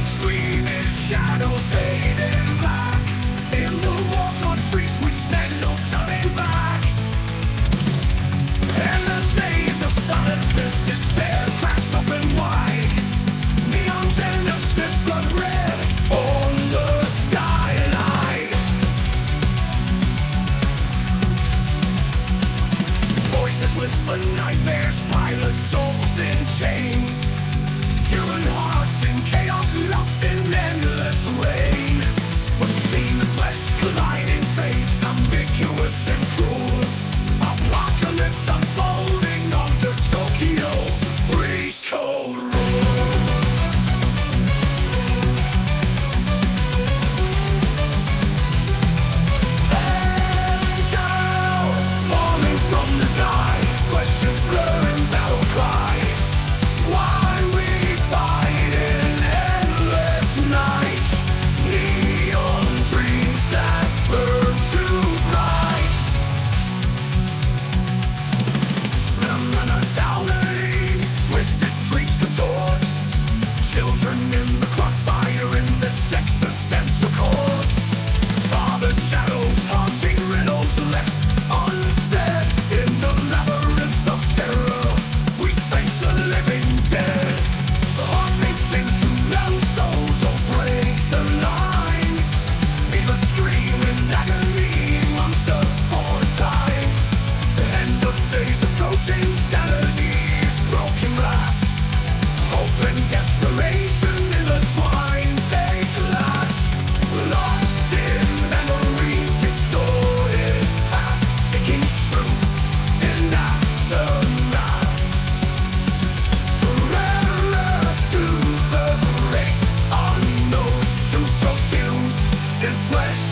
screaming shadows fading black. In the war-torn streets we stand no turning back. In the days of silence this despair cracks open wide. Neon genesis blood red on the skyline Voices whisper nightmares, pilot souls in chains. flesh.